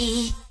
Bye.